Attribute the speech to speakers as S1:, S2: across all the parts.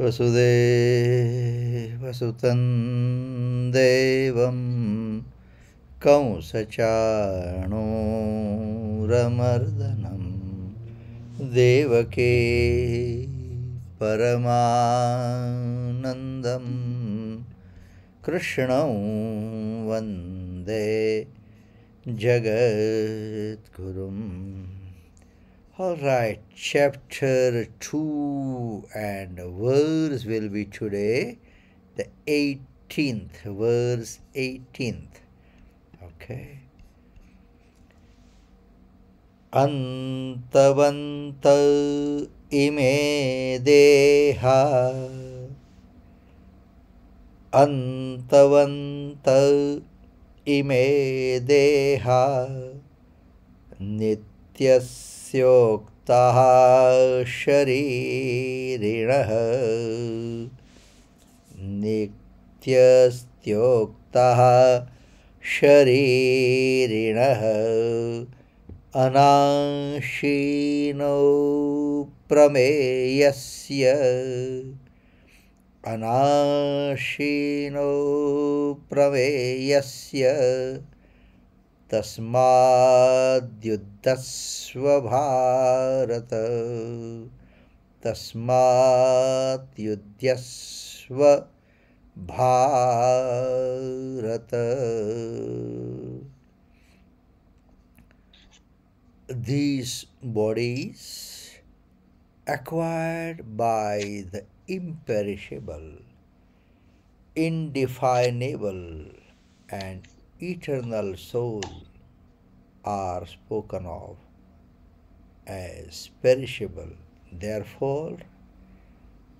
S1: वसुदेवसुतं देवं कंसचाणूरमर्दनं। देवके परमानन्दं। कृष्णं वन्दे जगद्गुरुम् All right, chapter 2 and verse will be today the 18th, verse 18th. Okay. अन्तवन्त इमे देहा अन्तवन्त इमे देहा नित्यस्योक्तः शरीरिणः। नित्यस्त्योक्तः शरीरिणः। अनाशीनो प्रमेयस्य। अनाशीनो प्रमेयस्य तस्माद्युद्धस्व Bharat तस्माद्युध्यस्व Bharat These bodies acquired by the imperishable, indefinable, and eternal soul are spoken of as perishable. Therefore,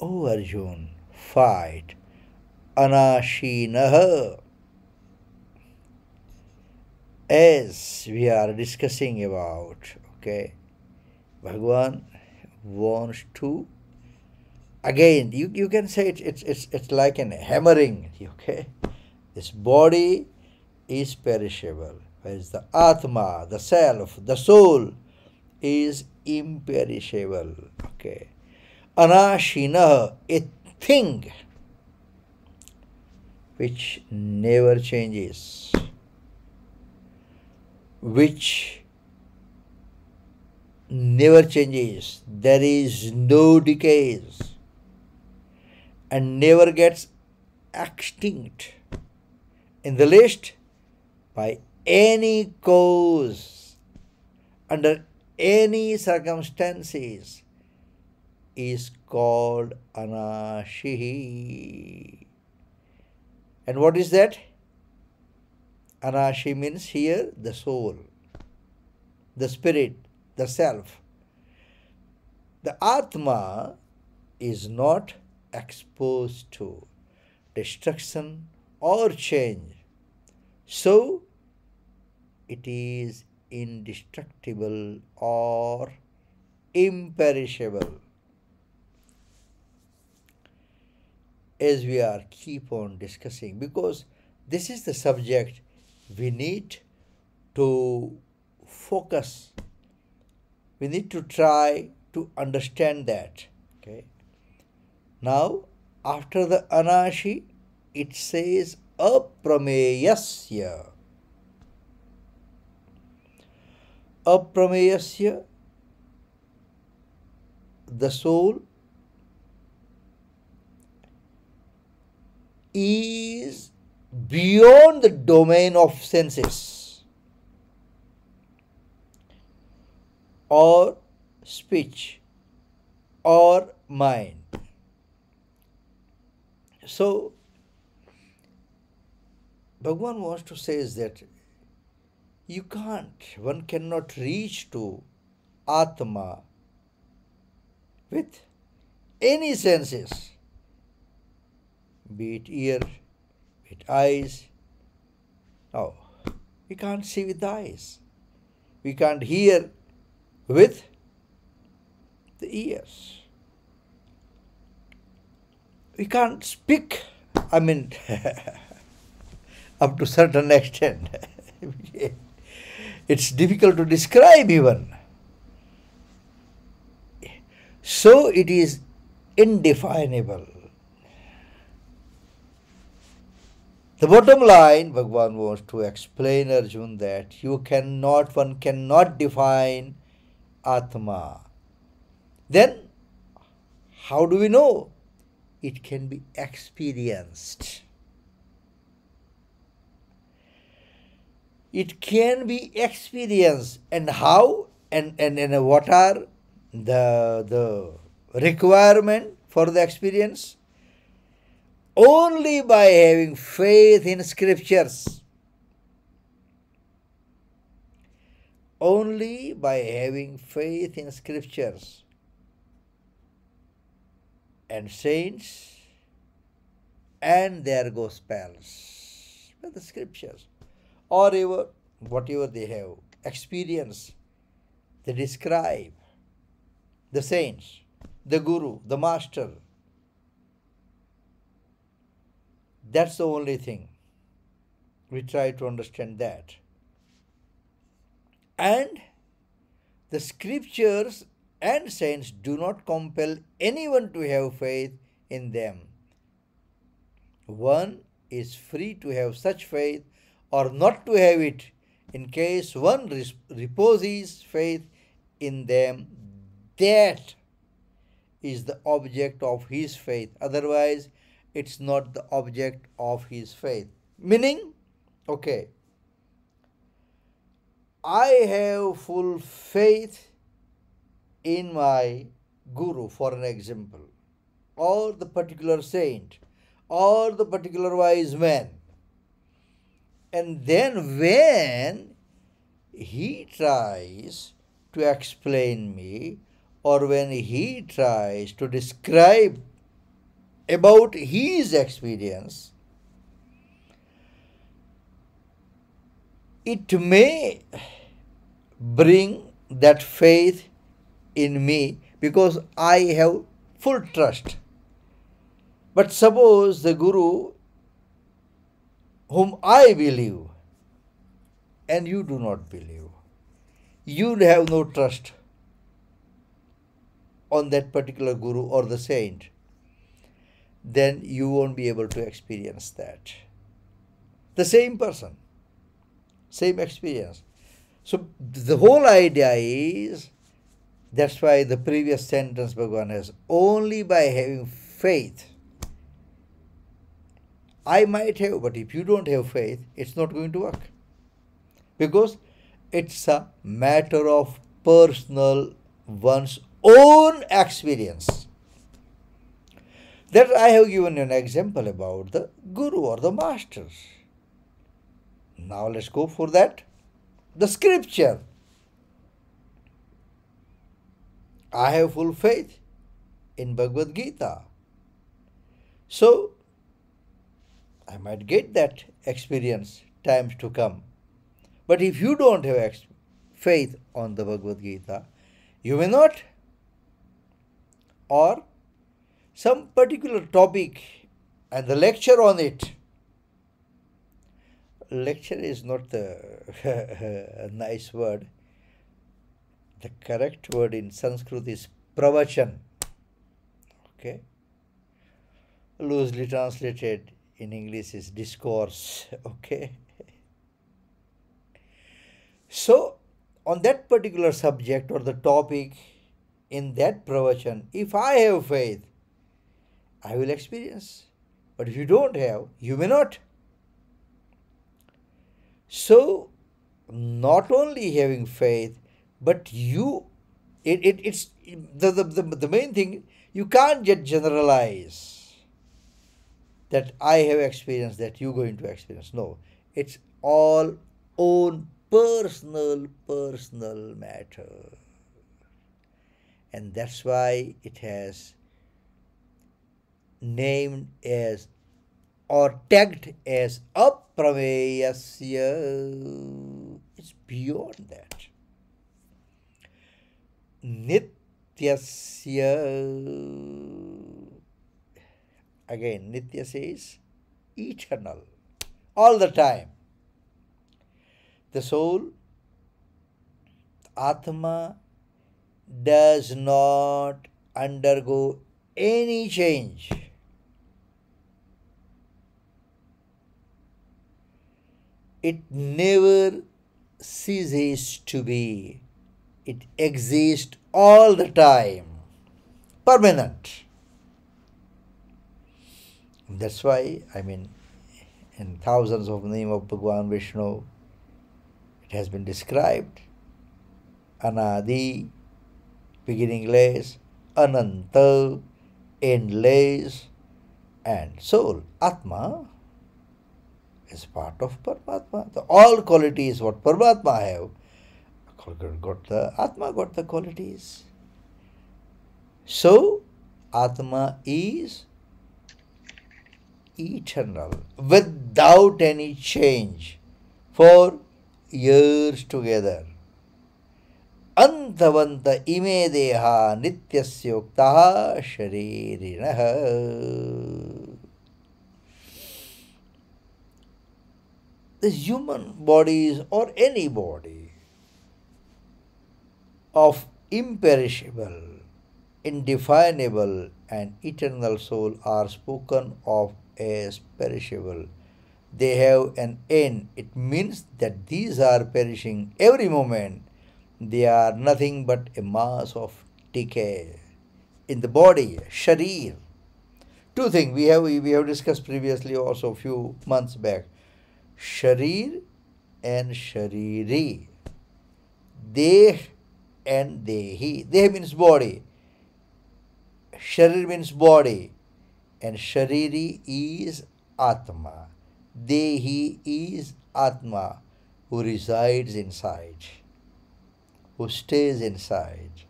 S1: O Arjun, fight anashinaha. As we are discussing about, okay, Bhagwan wants to again you, you can say it, it's it's it's like an hammering, okay. This body is perishable, whereas the Atma, the self, the soul is imperishable. Okay. Anashina, a thing which never changes, which never changes, there is no decays, and never gets extinct in the list by any cause, under any circumstances, is called Anashihi. And what is that? Anashi means here the soul, the spirit, the self. The Atma is not exposed to destruction or change. So, it is indestructible or imperishable. As we are keep on discussing, because this is the subject we need to focus. We need to try to understand that. Okay. Now, after the anashi, it says aprameyasya. Aprameyasya, the soul is beyond the domain of senses or speech or mind. So, Bhagwan wants to say is that you can't, one cannot reach to Atma with any senses, be it ear, be it eyes. No, we can't see with eyes. We can't hear with the ears. We can't speak, I mean, up to certain extent. it's difficult to describe even. So it is indefinable. The bottom line, Bhagwan wants to explain Arjun that you cannot, one cannot define Atma. Then, how do we know? It can be experienced. It can be experienced. And how? And, and, and what are the, the requirement for the experience? only by having faith in scriptures. Only by having faith in scriptures and saints and their gospels, the scriptures, or even whatever they have experienced, they describe the saints, the guru, the master, That's the only thing. We try to understand that. And the scriptures and saints do not compel anyone to have faith in them. One is free to have such faith or not to have it in case one reposes faith in them. That is the object of his faith. Otherwise, it's not the object of his faith. Meaning, okay, I have full faith in my guru, for an example, or the particular saint, or the particular wise man. And then when he tries to explain me, or when he tries to describe about his experience, it may bring that faith in me because I have full trust. But suppose the Guru, whom I believe, and you do not believe, you have no trust on that particular Guru or the saint then you won't be able to experience that. The same person, same experience. So the whole idea is that's why the previous sentence Bhagavan has only by having faith. I might have, but if you don't have faith, it's not going to work. Because it's a matter of personal one's own experience. That I have given an example about the guru or the masters. Now let's go for that. The scripture. I have full faith in Bhagavad Gita. So I might get that experience times to come. But if you don't have faith on the Bhagavad Gita, you may not. Or some particular topic and the lecture on it. Lecture is not a nice word. The correct word in Sanskrit is pravachan. Okay. Loosely translated in English is discourse. Okay. So, on that particular subject or the topic in that pravachan, if I have faith, I will experience. But if you don't have, you may not. So, not only having faith, but you, it, it, it's the, the, the, the main thing, you can't just generalize that I have experienced that you're going to experience. No, it's all own personal, personal matter. And that's why it has named as or tagged as aprameyasya. It's beyond that. Nityasya. Again, Nitya says eternal, all the time. The soul, Atma, does not undergo any change. It never ceases to be. It exists all the time, permanent. That's why, I mean, in thousands of name of Bhagwan Vishnu, it has been described. Anadi, beginningless, Ananta, endless, and soul. Atma is part of Paramatma. The all qualities what Paramatma have, got the Atma got the qualities. So, Atma is eternal without any change for years together. ಅಂತವಂತ ಇಮೇ ದೇಹ ನಿತ್ಯಸ್ಯೋಕ್ತ The human bodies or any body of imperishable, indefinable, and eternal soul are spoken of as perishable. They have an end. It means that these are perishing every moment they are nothing but a mass of decay in the body, sharir. Two things we have we have discussed previously also a few months back. Sharir and Shariri. Deh and Dehi. Deh means body. Sharir means body. And sharir is atma dehi is atma who resides inside who stays inside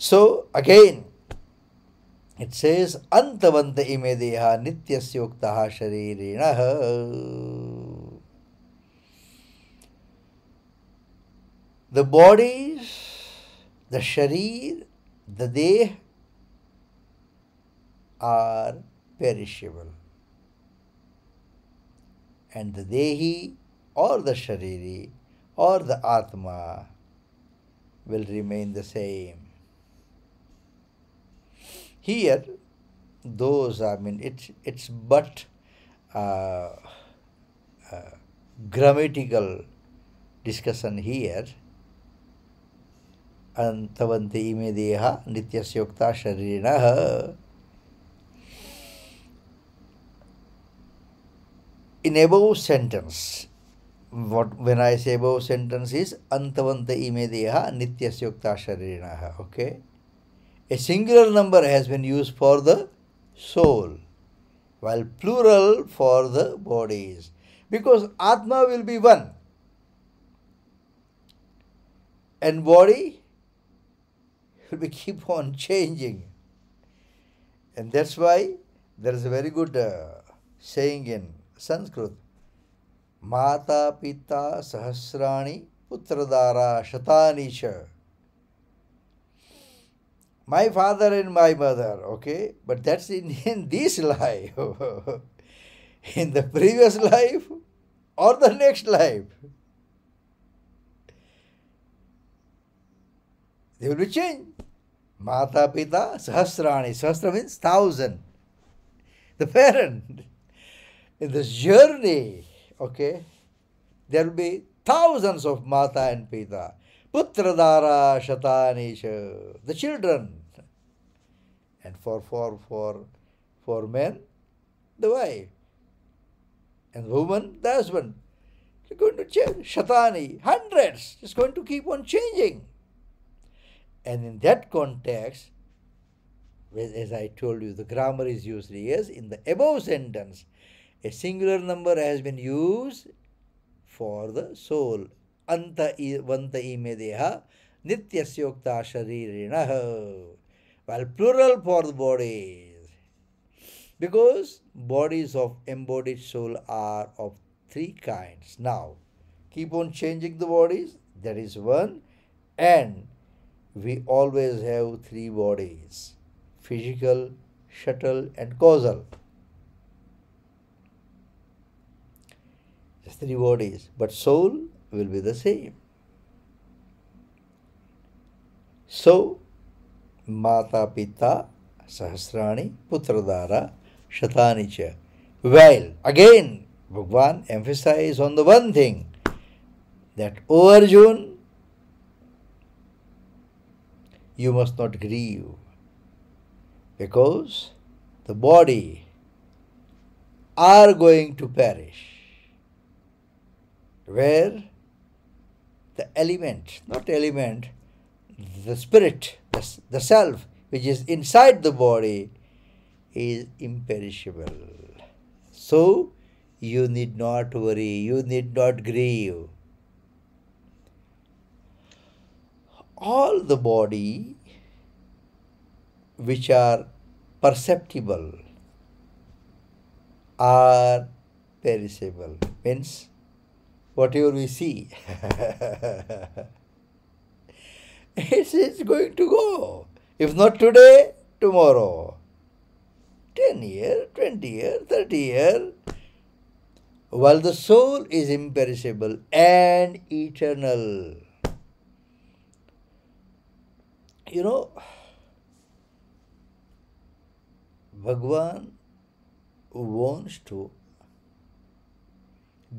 S1: so again it says अंतवंत इमे देहा नित्य से उक्त शरीरण the bodies the sharir the deha are perishable. And the Dehi or the Shariri or the Atma will remain the same. Here, those, I mean, it's, it's but uh, uh, grammatical discussion here. Antavanti ime deha nityasyokta sharirinaha in above sentence what when I say above sentence is antavanta imedeha nityasyukta sharirinaha. Okay. A singular number has been used for the soul, while plural for the bodies. Because Atma will be one. And body will be keep on changing. And that's why there is a very good uh, saying in Sanskrit. माता, पिता, सहस्राणी पुत्रदारा शतानी च। My father and my mother okay but that's in in this life in the previous life or the next life they will change माता पिता सहस्राणी सहस्र means thousand the parent in this journey okay, there will be thousands of Mata and Pita. Putradara Shatanisha, the children. And for, for, for, for men, the wife. And woman, the husband. It's going to change. Shatani, hundreds. It's going to keep on changing. And in that context, as I told you, the grammar is used yes, in the above sentence, a singular number has been used for the soul. Anta vanta ime deha nityasyokta sharirinaha. While plural for the bodies. Because bodies of embodied soul are of three kinds. Now, keep on changing the bodies. That is one. And we always have three bodies physical, subtle, and causal. Three bodies, but soul will be the same. So, Mata Pita Sahasrani Putradara Shatani Cha. Well, again, Bhagwan emphasized on the one thing that, O Arjun, you must not grieve because the body are going to perish. Where the element, not element, the spirit, the, the self, which is inside the body, is imperishable. So, you need not worry, you need not grieve. All the body which are perceptible are perishable. Means whatever we see, it's, it's going to go. If not today, tomorrow. 10 year, 20 year, 30 year. While the soul is imperishable and eternal. You know, Bhagwan wants to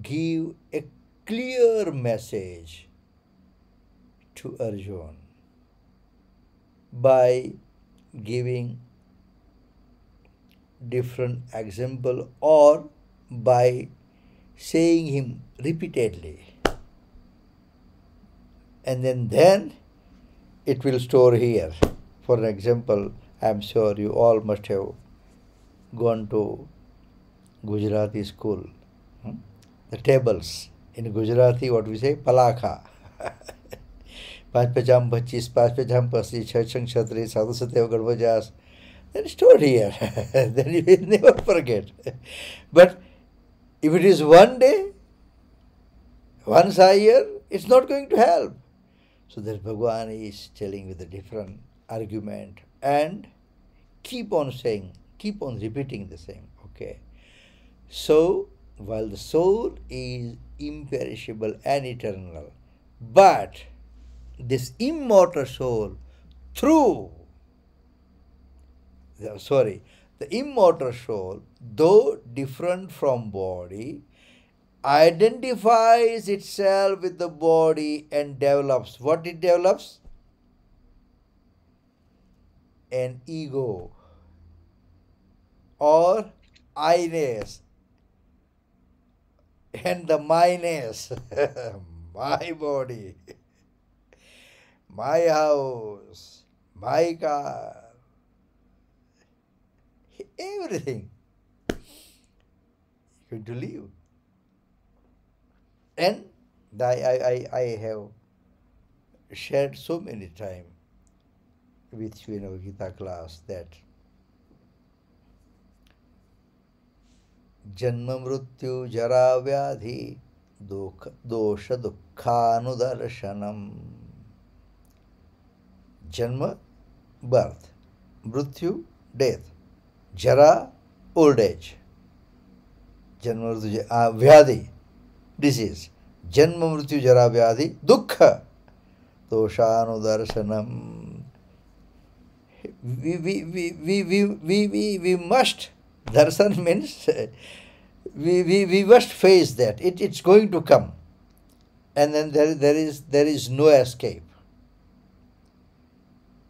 S1: give a clear message to Arjun by giving different example or by saying him repeatedly and then then it will store here for an example i am sure you all must have gone to Gujarati school. Hmm? The tables in Gujarati, what we say, palakha. પાંચ પચામ પચીસ પાંચ પચામ પચીસ છ છંગ છત્રીસ સાધુ સત્ય ગણપચાસ then stored here. then you will never forget. but if it is one day, once a year, it's not going to help. So that Bhagwan is telling with a different argument and keep on saying, keep on repeating the same. Okay. So while the soul is imperishable and eternal, but this immortal soul, through sorry, the immortal soul, though different from body, identifies itself with the body and develops. What it develops? An ego or I-ness and the minus. My body, my house, my car, everything. Going to leave. And I, I, I, I have shared so many times with you in our Gita class that जन्म मृत्यु जरा व्याधि दुख दोष दुखानुदर्शनम जन्म birth मृत्यु death जरा old age जन्म मृत्यु व्याधि डिसीज जन्म मृत्यु जरा व्याधि दुख दोषानुदर्शनम we, we, we, we, we, we, we, we must darshan we, we, we must face that. It, it's going to come. And then there, there, is, there is no escape.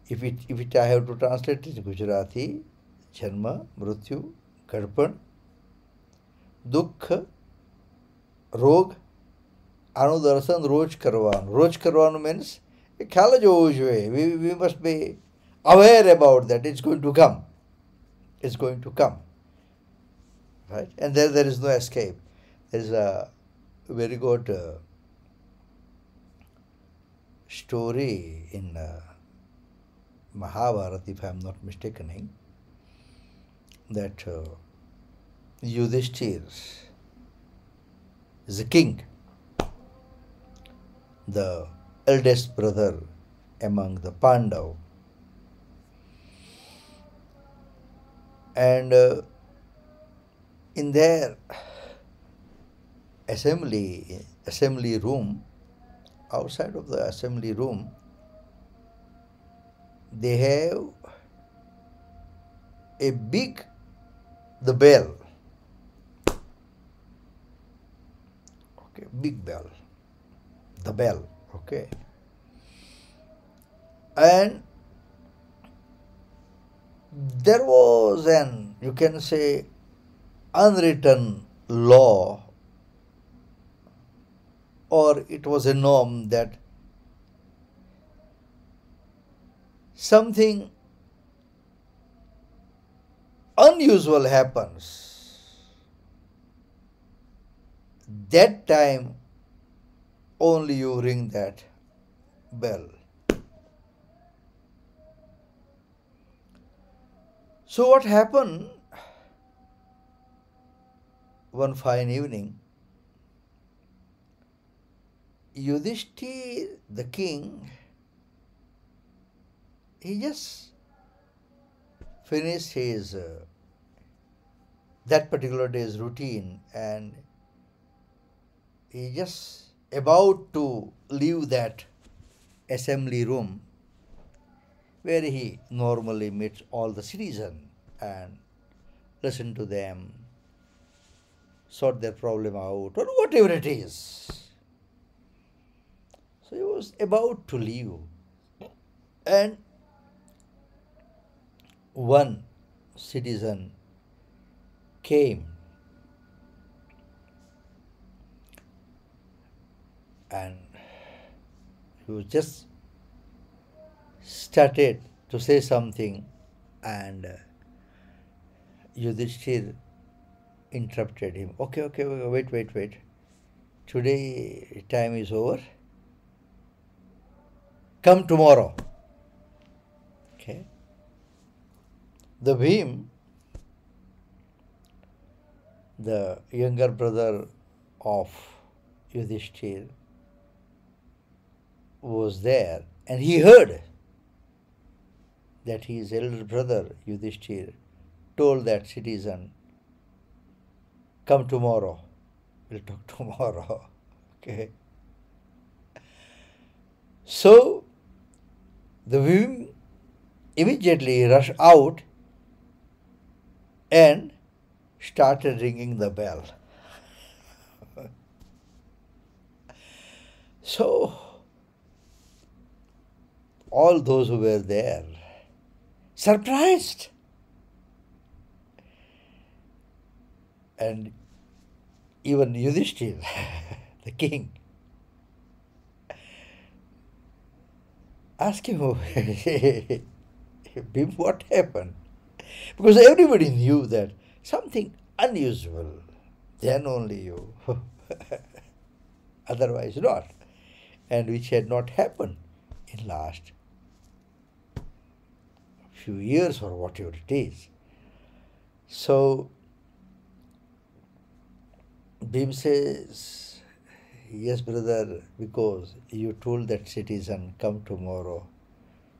S1: If it, if it I have to translate it in Gujarati, Janma, Mrityu, Garpan, દુઃખ રોગ આનું દર્શન રોજ કરવાનું રોજ કરવાનું means એ ખ્યાલ જ હોવું જોઈએ વી we must be aware about that it's going to come it's going to come right? And there, there is no escape. There is a very good uh, story in uh, Mahabharata, if I am not mistaken, that uh, Yudhishthir is a king, the eldest brother among the Pandav. And uh, in their assembly assembly room outside of the assembly room they have a big the bell. Okay big bell. The bell okay. And there was an you can say unwritten law or it was a norm that something unusual happens that time only you ring that bell. So what happened one fine evening. Yudhishthir, the king, he just finished his uh, that particular day's routine and he just about to leave that assembly room where he normally meets all the citizens and listen to them sort their problem out or whatever it is so he was about to leave. And one citizen came and he was just started to say something and uh, Yudhishthir interrupted him. Okay, okay, wait, wait, wait. Today time is over come tomorrow. Okay. The Bhim, the younger brother of Yudhishthir, was there and he heard that his elder brother Yudhishthir told that citizen, Come tomorrow, we'll talk tomorrow. okay. So the women immediately rushed out and started ringing the bell. so, all those who were there, surprised. And even Yudhishthir, the king, ask him, Bhim, what happened? Because everybody knew that something unusual, then only you, otherwise not, and which had not happened in last few years or whatever it is. So, Bhim says, Yes, brother, because you told that citizen, come tomorrow.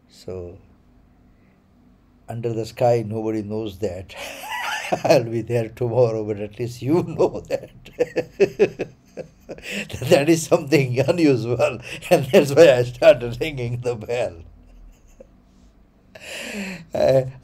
S1: So, under the sky, nobody knows that. I'll be there tomorrow, but at least you know that. that is something unusual, and that's why I started ringing the bell.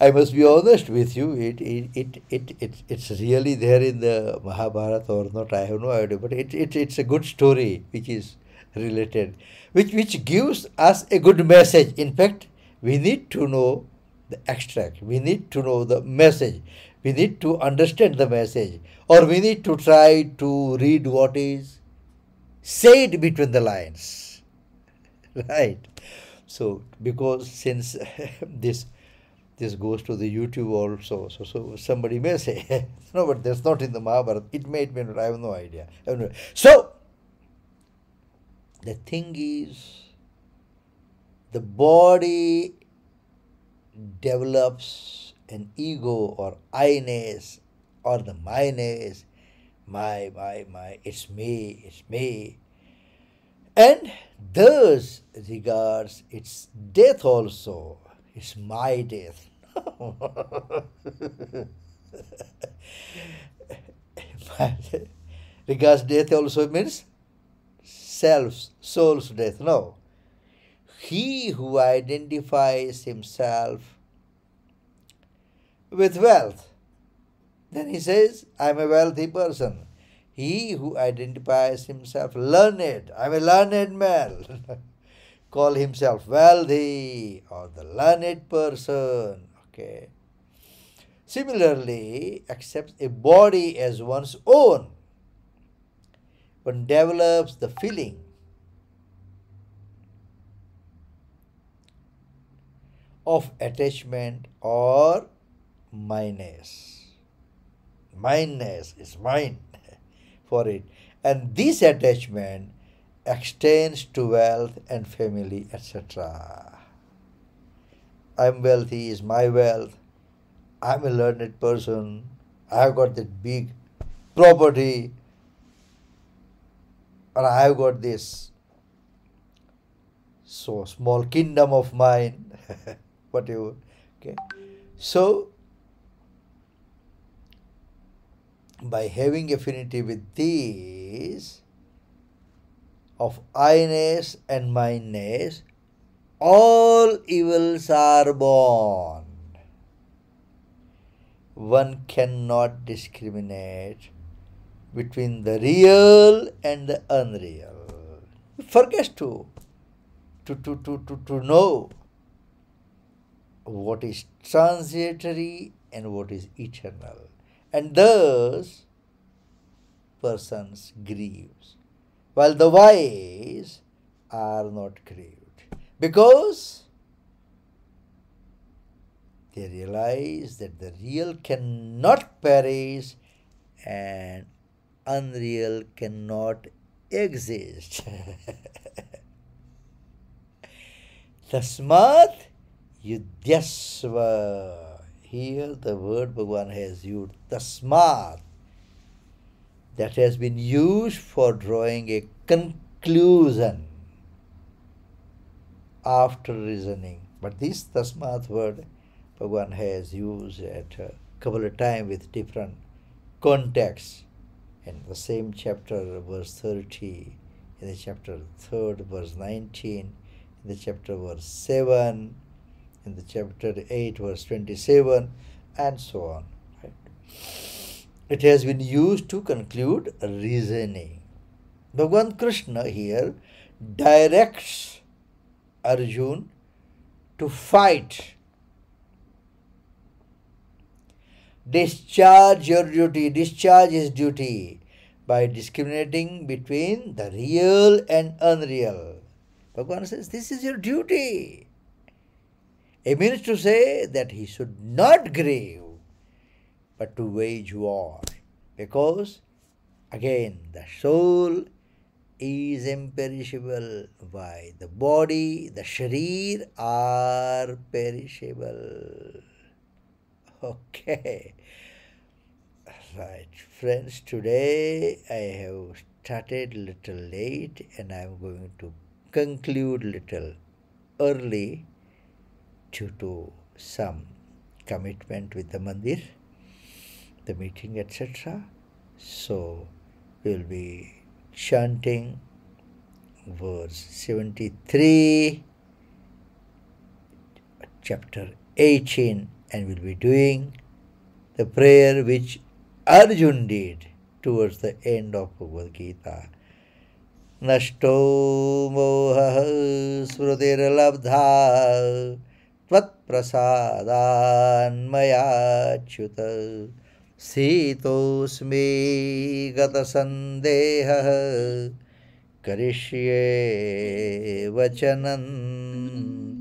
S1: I must be honest with you, it, it, it, it, it's really there in the Mahabharata or not, I have no idea, but it, it, it's a good story which is related, which, which gives us a good message. In fact, we need to know the extract, we need to know the message, we need to understand the message, or we need to try to read what is said between the lines. right? So, because since this this goes to the YouTube also. So, so somebody may say, no, but that's not in the Mahabharata. It may be, I have no idea. Have no So, the thing is, the body develops an ego or I-ness or the my-ness, my, my, my, it's me, it's me. And thus regards its death also. It's my death. because death also means self's, soul's death. No. he who identifies himself with wealth, then he says, I'm a wealthy person. He who identifies himself learned, I'm a learned man, call himself wealthy or the learned person. Okay. Similarly, accepts a body as one's own. One develops the feeling of attachment or mineness. Mineness is mine for it. And this attachment extends to wealth and family, etc. I'm wealthy, is my wealth. I'm a learned person. I've got that big property. Or I've got this so small kingdom of mine. whatever. Okay. So by having affinity with these of I-ness and mine-ness, all evils are born. One cannot discriminate between the real and the unreal. Forgets to, to, to, to, to, to know what is transitory and what is eternal. And thus, persons grieves, while the wise are not grieved. Because they realize that the real cannot perish and unreal cannot exist. Tasmat Yudhyasva. Here the word Bhagavan has used tasmat that has been used for drawing a conclusion after reasoning. But this tasmat word Bhagavan has used at a couple of times with different contexts. In the same chapter, verse 30, in the chapter 3, verse 19, in the chapter verse 7, in the chapter 8 verse 27 and so on right it has been used to conclude reasoning. Bhagwan krishna here directs arjun to fight. Discharge your duty discharge his duty by discriminating between the real and unreal. Bhagwan says this is your duty. It means to say that he should not grieve, but to wage war. Because, again, the soul is imperishable. Why? The body, the sharir are perishable. Okay. Right, friends, today I have started little late and I am going to conclude little early due to some commitment with the mandir, the meeting, etc. So we will be chanting verse 73, chapter 18, and we'll be doing the prayer which Arjun did towards the end of Bhagavad Gita. नष्टो मोहः स्मृतिर्लब्धा त्वत्प्रसादान्मयाच्युत शीतोऽस्मि गतसन्देहः करिष्ये वचनम्।